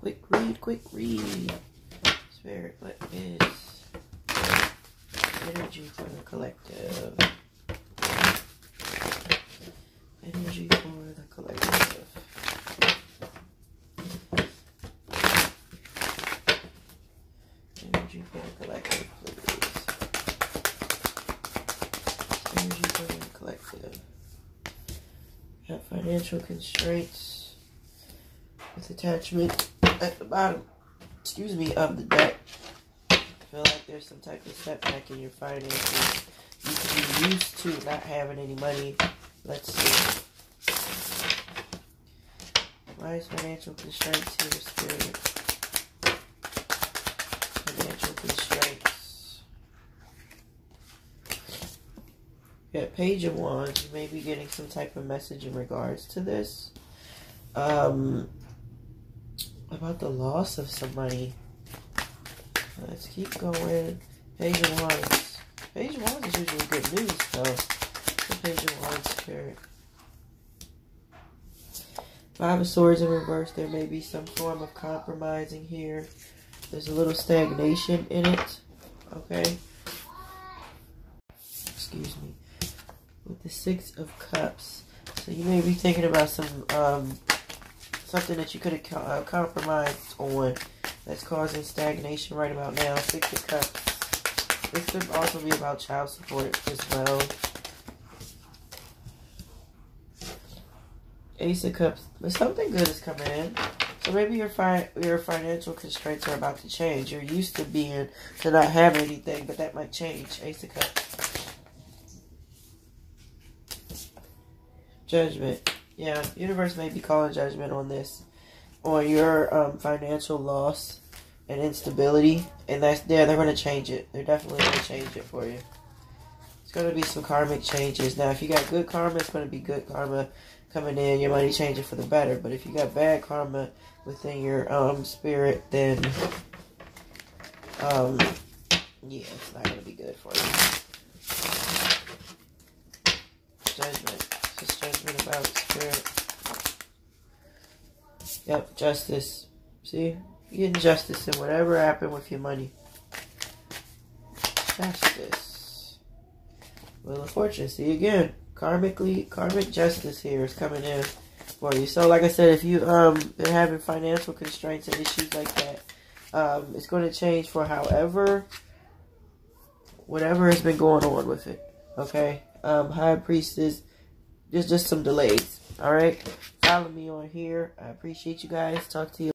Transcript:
Quick read, quick read. Spirit, what is energy for the collective? Energy for the collective. Energy for the collective, please. Energy for the collective. Have financial constraints with attachment at the bottom, excuse me, of the deck. I feel like there's some type of setback in your finances. You could be used to not having any money. Let's see. Why is financial constraints here, Spirit? Financial constraints. Yeah, Page of Wands. You may be getting some type of message in regards to this. Um, about the loss of some money. Let's keep going. Page of Wands. Page of Wands is usually good news, though. The Page of Wands. Five of Swords in reverse. There may be some form of compromising here. There's a little stagnation in it. Okay. Excuse me. With the Six of Cups. So you may be thinking about some um, something that you could have uh, compromised on that's causing stagnation right about now. Six of Cups. This could also be about child support as well. Ace of Cups. But something good is coming in. So maybe your fi your financial constraints are about to change. You're used to being to not have anything, but that might change. Ace of Cups. Judgment. Yeah, universe may be calling judgment on this, on your um, financial loss and instability, and that's yeah, they're gonna change it. They're definitely gonna change it for you. It's gonna be some karmic changes. Now, if you got good karma, it's gonna be good karma coming in. Your money changing for the better. But if you got bad karma within your um spirit, then um yeah, it's not gonna be good for you. Judgment. Just judgment about. Yep, justice. See? You're getting justice in whatever happened with your money. Justice. Wheel of Fortune. See again. Karmically, karmic justice here is coming in for you. So, like I said, if you um been having financial constraints and issues like that, um, it's going to change for however, whatever has been going on with it. Okay. Um, High Priestess there's just some delays. All right. Follow me on here. I appreciate you guys. Talk to you.